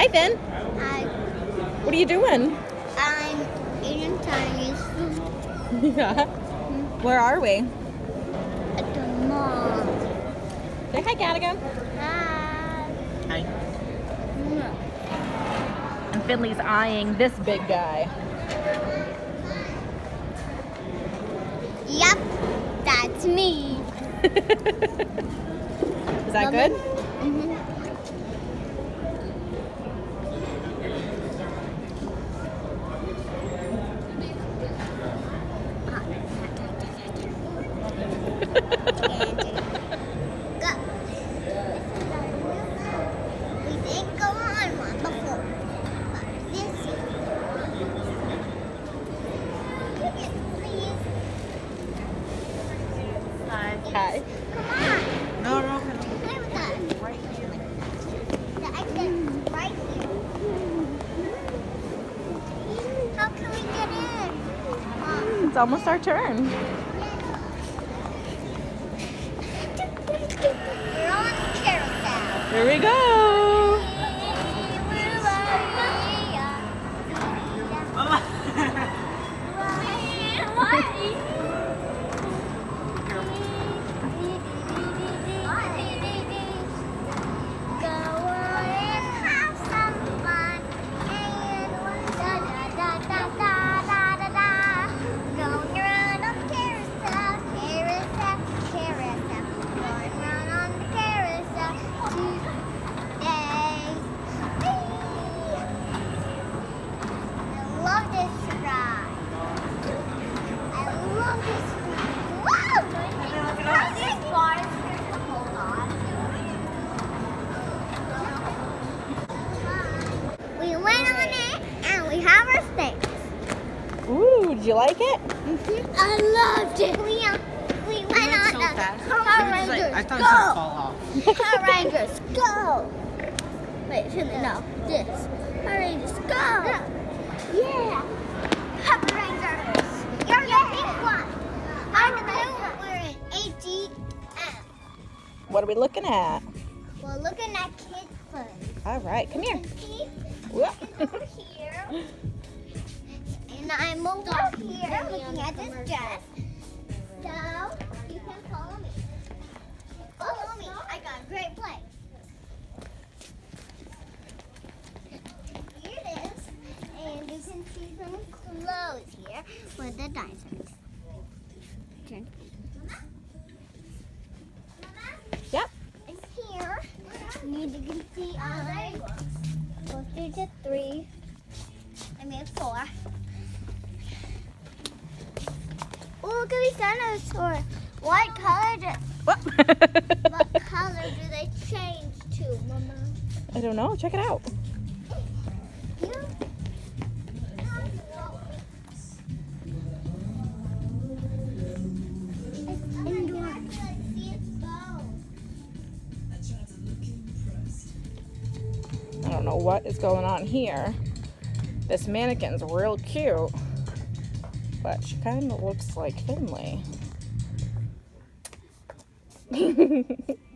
Hi, Finn. I, What are you doing? I'm eating Chinese food yeah. Where are we? at the mall. Say hi, Gadigan. Hi. Hi. And Finley's eyeing this big guy. Yep, that's me. Is that good? hmm Go. We did go on one before. but This is. Ticket, please. Come on. No, no, Play with us. right here. The exit right here. How can we get in? Mom. It's almost our turn. Here we go. Did you like it? I loved it. We, uh, we went went on so the fast. Power It was like- I thought it was go! gonna fall off. Power Rangers, go! Wait, Finley, no. This. Power Rangers, go! Yeah! Power Rangers! You're the pink one! I'm the blue one. We're in H&M. What are we looking at? We're looking at kids' fun. All right, come here. Whoop. over here. And I'm over here looking at this dress. So, you can follow me. Follow me. I got a great place. Here it is. And you can see some clothes here with the dinosaurs. Turn. Yep. And here, you can see I go through to three. I made four. Oh, look at these dinosaurs. What color do, Whoop. what color do they change to, Mama? I don't know. Check it out. I don't know what is going on here. This mannequin's real cute, but she kind of looks like Finley.